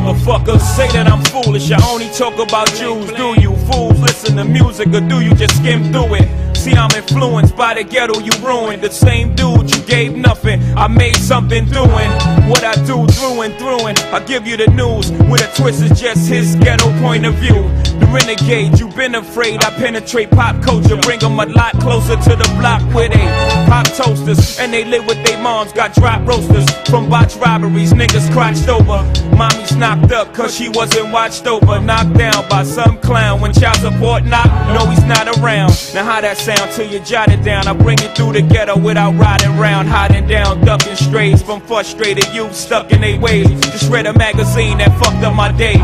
motherfuckers say that I'm foolish. I only talk about Jews. Do you fools listen to music or do you just skim through it? See, I'm influenced by the ghetto you ruined. The same dude you gave nothing. I made something doing what I do through and through. And I give you the news with a twist is just his ghetto point of view. Renegade, you've been afraid. I penetrate pop culture, bring them a lot closer to the block where they pop toasters. And they live with their moms, got drop roasters from botch robberies. Niggas crotched over. Mommy's knocked up cause she wasn't watched over. Knocked down by some clown when child support knocked. No, he's not around. Now, how that sound till you jot it down? I bring it through the ghetto without riding round, hiding down, ducking strays from frustrated youth stuck in their ways. Just read a magazine that fucked up my day.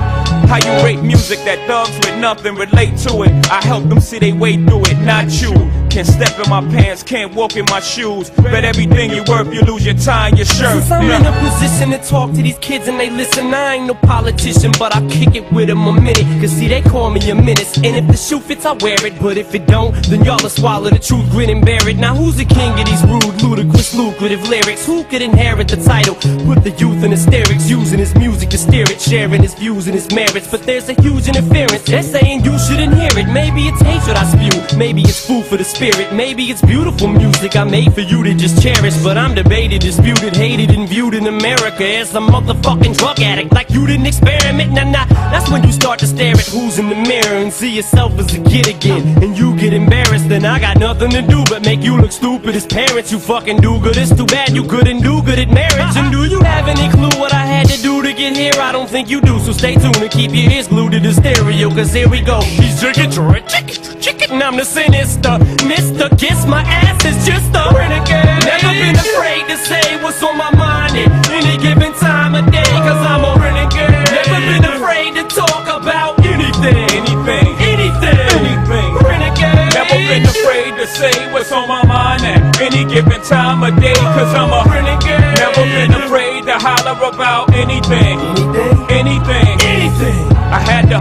How you rate music that thugs with nothing relate to it? I help them see they way through it, not you. Can't step in my pants, can't walk in my shoes. Bet everything you worth, you lose your tie and your shirt. Since I'm in a position to talk to these kids and they listen, I ain't no politician, but I kick it with them a minute. Cause see, they call me a menace. And if the shoe fits, I wear it. But if it don't, then y'all will swallow the truth, grin and bear it. Now who's the king of these rude, ludicrous, lucrative lyrics? Who could inherit the title? Put the youth in hysterics, using his music to steer it, sharing his views and his merits. But there's a huge interference. They're saying you shouldn't hear it. Maybe it's hatred I spew. Maybe it's food for the spirit. Maybe it's beautiful music I made for you to just cherish. But I'm debated, disputed, hated, and viewed in America as a motherfucking drug addict. Like you didn't experiment. Nah, nah. That's when you start to stare at who's in the mirror and see yourself as a kid again. And you get embarrassed. Then I got nothing to do but make you look stupid as parents. You fucking do good. It's too bad you couldn't do good at marriage. And do you have any clue what I had to do to get here? I don't think you do. So stay tuned and keep your ears glued to the stereo. Cause here we go. He's chicken, chicken. And I'm the sinister. Mister, kiss my ass is just a renegade. Never been afraid to say what's on my mind at any given time of day. Cause I'm a renegade. Never been afraid to talk about anything. Anything, Anything. anything. Renegade. Never been afraid to say what's on my mind at any given time of day. Cause I'm a renegade. Never been afraid to holler about. Anything.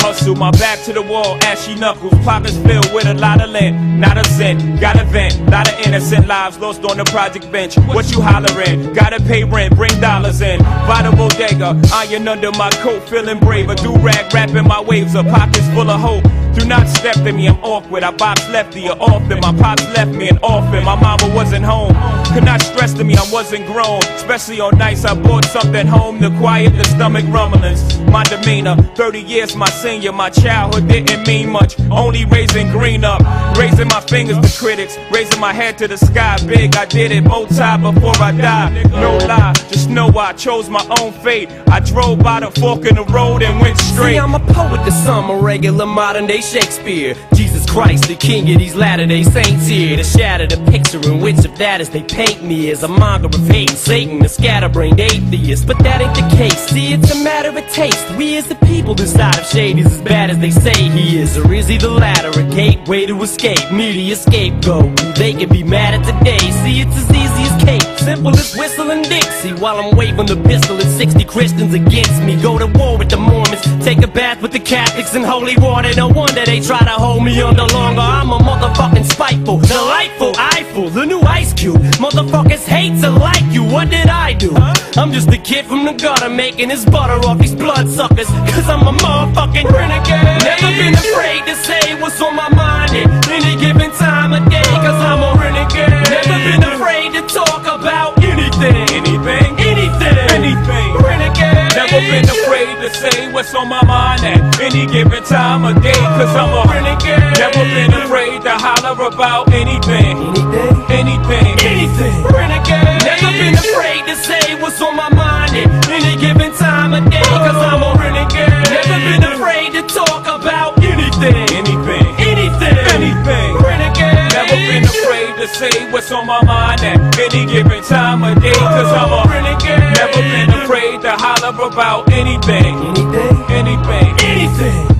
Hustle, my back to the wall, ashy knuckles, pockets filled with a lot of lint, not a cent, got a vent, lot of innocent lives lost on the project bench. What you hollering? Gotta pay rent, bring dollars in. Vital bodega, iron under my coat, feeling braver. Do rag, rapping my waves, a pockets full of hope. Do not step to me, I'm awkward. I box lefty or often. My pops left me an orphan. My mama wasn't home. Could not stress to me, I wasn't grown. Especially on nights I brought something home to quiet the stomach rumblings. My demeanor, 30 years my senior. My childhood didn't mean much. Only raising green up. Raising my fingers to critics. Raising my head to the sky. Big, I did it both times before I died. No lie, just know I chose my own fate. I drove by the fork in the road and went straight. See. I'm a poet to some, a regular modern day Shakespeare. Jesus Christ, the king of these latter day saints here. To shatter the picture in which of that as they paint me as a monger of hate and Satan, a scatterbrained atheist. But that ain't the case. See, it's a matter of taste. We as the people decide if Shade is as bad as they say he is, or is he the latter, a gateway to escape, media scapegoat. They can be mad at today. See, it's as easy as cake, simple as whistling Dixie. While I'm waving the pistol at 60 Christians against me, go to war with the Mormons, take a bath with the Catholics in holy water. No wonder they try to hold me under longer. I'm a motherfucking spiteful, delightful, eyeful, the new Ice Cube. Motherfuckers hate to like you. What did I do? I'm just a kid from the gutter making his butter off these bloodsuckers. Cause I'm a motherfucking renegade. Never been afraid to say what's on my mind at any given time of day. Cause I'm a renegade. Never been afraid to talk about anything. Anything. Renegade. Never been afraid to say what's on my mind at any given time of day. Cause I'm a. Never been afraid to holler about anything. Anything. Anything. Renegade. Never been afraid to say what's on my mind at any given time of day. Cause I'm a renegade. Never been afraid to talk about anything. Anything. Anything. Anything. Renegade. Never been afraid to say what's on my mind at any given time of day. Cause I'm a renegade. Never been afraid to holler about anything. Anything. Anything. Anything.